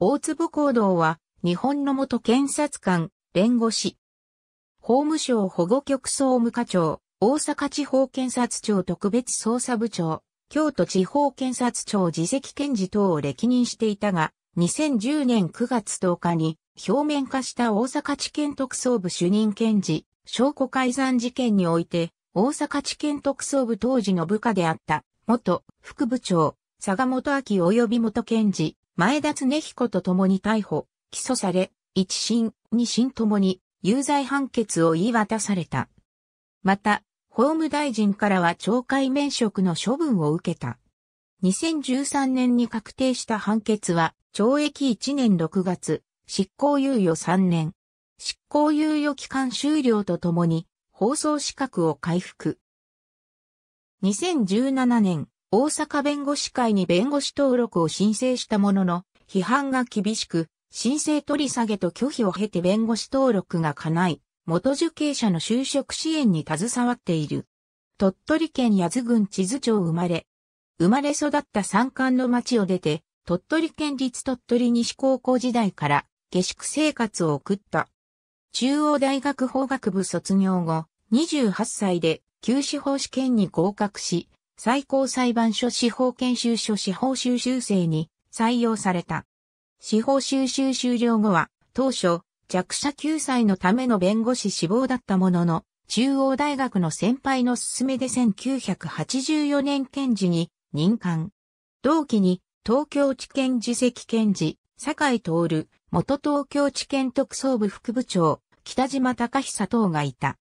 大坪行動は、日本の元検察官、弁護士。法務省保護局総務課長、大阪地方検察庁特別捜査部長、京都地方検察庁次席検事等を歴任していたが、2010年9月10日に表面化した大阪地検特捜部主任検事、証拠改ざん事件において、大阪地検特捜部当時の部下であった元副部長、佐賀元明及び元検事、前田恒彦と共に逮捕、起訴され、一審、二審ともに有罪判決を言い渡された。また、法務大臣からは懲戒免職の処分を受けた。2013年に確定した判決は、懲役1年6月、執行猶予3年。執行猶予期間終了とともに、放送資格を回復。2017年、大阪弁護士会に弁護士登録を申請したものの、批判が厳しく、申請取り下げと拒否を経て弁護士登録が叶い、元受刑者の就職支援に携わっている。鳥取県八頭郡地図町生まれ。生まれ育った山間の町を出て、鳥取県立鳥取西高校時代から下宿生活を送った。中央大学法学部卒業後、28歳で旧司法試験に合格し、最高裁判所司法研修所司法修習生に採用された。司法修習終了後は、当初、弱者救済のための弁護士志望だったものの、中央大学の先輩の勧めで1984年検事に任官。同期に東京地検次席検事、坂井徹、元東京地検特捜部副部長、北島隆久等がいた。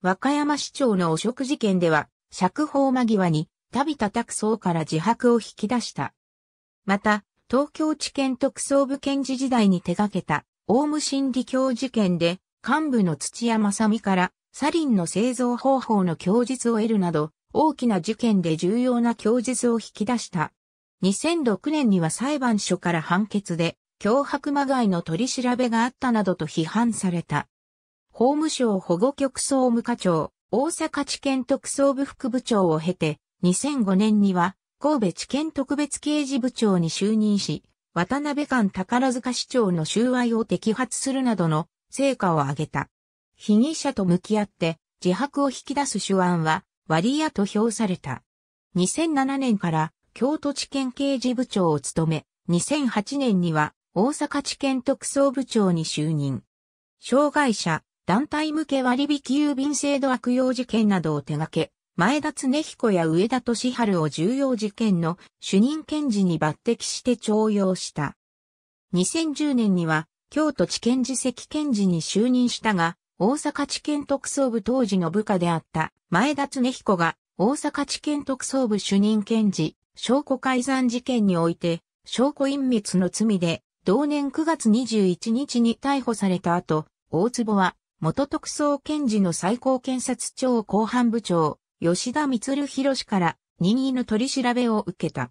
和歌山市長の汚職事件では、釈放間際に、旅叩く層から自白を引き出した。また、東京地検特捜部検事時代に手掛けた、オウム真理教事件で、幹部の土屋正美から、サリンの製造方法の供述を得るなど、大きな事件で重要な供述を引き出した。2006年には裁判所から判決で、脅迫まがいの取り調べがあったなどと批判された。法務省保護局総務課長、大阪地検特捜部副部長を経て、2005年には神戸地検特別刑事部長に就任し、渡辺間宝塚市長の収賄を摘発するなどの成果を上げた。被疑者と向き合って自白を引き出す手腕は割合と評された。2007年から京都地検刑事部長を務め、2008年には大阪地検特捜部長に就任。障害者、団体向け割引郵便制度悪用事件などを手掛け、前田恒彦や上田俊治を重要事件の主任検事に抜擢して徴用した。2010年には京都地検事席検事に就任したが、大阪地検特捜部当時の部下であった前田恒彦が大阪地検特捜部主任検事、証拠改ざん事件において、証拠隠滅の罪で、同年9月21日に逮捕された後、大坪は、元特捜検事の最高検察庁公判部長、吉田光弘から任意の取り調べを受けた。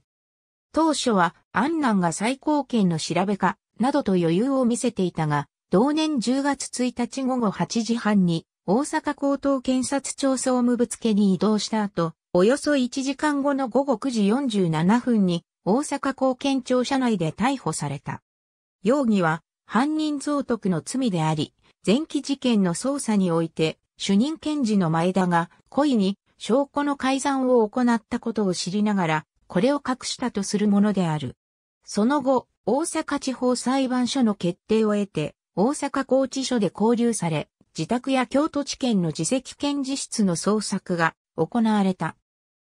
当初は、安南が最高検の調べか、などと余裕を見せていたが、同年10月1日午後8時半に、大阪高等検察庁総務部付に移動した後、およそ1時間後の午後9時47分に、大阪高検庁舎内で逮捕された。容疑は、犯人増徳の罪であり、前期事件の捜査において、主任検事の前田が故意に証拠の改ざんを行ったことを知りながら、これを隠したとするものである。その後、大阪地方裁判所の決定を得て、大阪高知署で交留され、自宅や京都地検の自責検事室の捜索が行われた。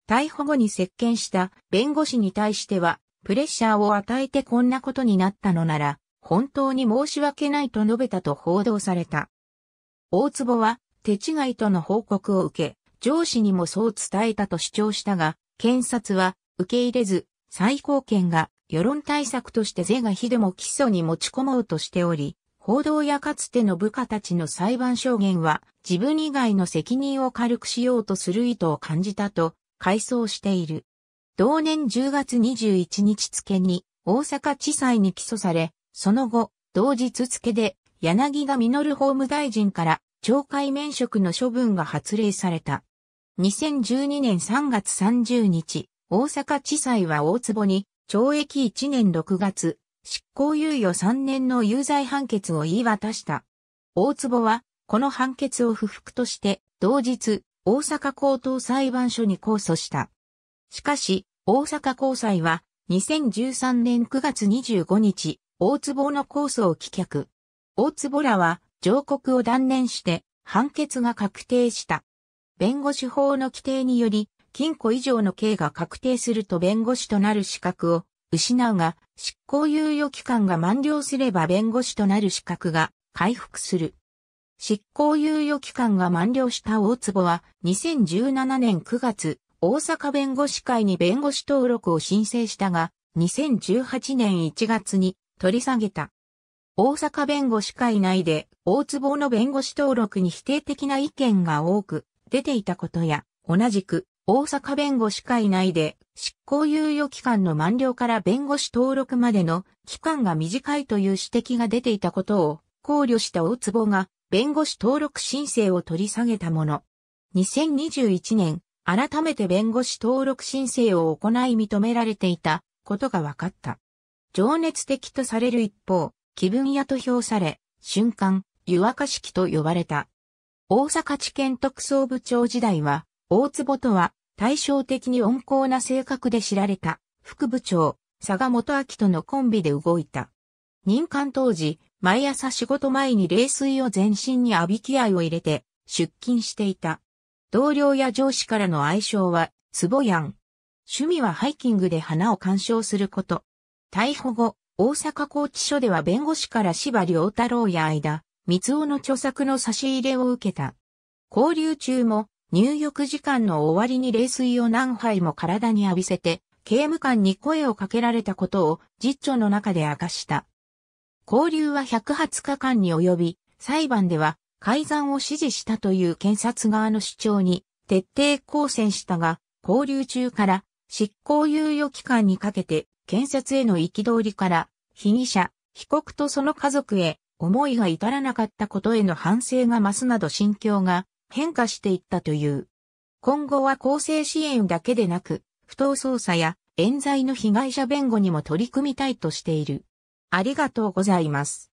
逮捕後に接見した弁護士に対しては、プレッシャーを与えてこんなことになったのなら、本当に申し訳ないと述べたと報道された。大坪は手違いとの報告を受け、上司にもそう伝えたと主張したが、検察は受け入れず、最高検が世論対策として是が非でも起訴に持ち込もうとしており、報道やかつての部下たちの裁判証言は自分以外の責任を軽くしようとする意図を感じたと回想している。同年10月21日付に大阪地裁に起訴され、その後、同日付で柳田実法務大臣から懲戒免職の処分が発令された。2012年3月30日、大阪地裁は大坪に懲役1年6月、執行猶予3年の有罪判決を言い渡した。大坪は、この判決を不服として、同日、大阪高等裁判所に控訴した。しかし、大阪高裁は、2013年9月25日、大坪の控訴を棄却。大坪らは、上告を断念して、判決が確定した。弁護士法の規定により、禁錮以上の刑が確定すると弁護士となる資格を失うが、執行猶予期間が満了すれば弁護士となる資格が回復する。執行猶予期間が満了した大坪は2017年9月、大阪弁護士会に弁護士登録を申請したが、2018年1月に取り下げた。大阪弁護士会内で大坪の弁護士登録に否定的な意見が多く出ていたことや、同じく大阪弁護士会内で執行猶予期間の満了から弁護士登録までの期間が短いという指摘が出ていたことを考慮した大坪が弁護士登録申請を取り下げたもの。2021年、改めて弁護士登録申請を行い認められていたことが分かった。情熱的とされる一方、気分屋と評され、瞬間、湯沸かしきと呼ばれた。大阪地検特捜部長時代は、大坪とは対照的に温厚な性格で知られた副部長、佐賀元明とのコンビで動いた。任官当時、毎朝仕事前に冷水を全身に浴びき合を入れて出勤していた。同僚や上司からの愛称は、ツボヤン。趣味はハイキングで花を鑑賞すること。逮捕後、大阪拘置所では弁護士から柴良太郎や間、三尾の著作の差し入れを受けた。交流中も入浴時間の終わりに冷水を何杯も体に浴びせて、刑務官に声をかけられたことを実著の中で明かした。交流は120日間に及び、裁判では改ざんを指示したという検察側の主張に徹底抗戦したが、交流中から執行猶予期間にかけて検察への憤りから被疑者、被告とその家族へ思いが至らなかったことへの反省が増すなど心境が変化していったという。今後は公正支援だけでなく、不当捜査や冤罪の被害者弁護にも取り組みたいとしている。ありがとうございます。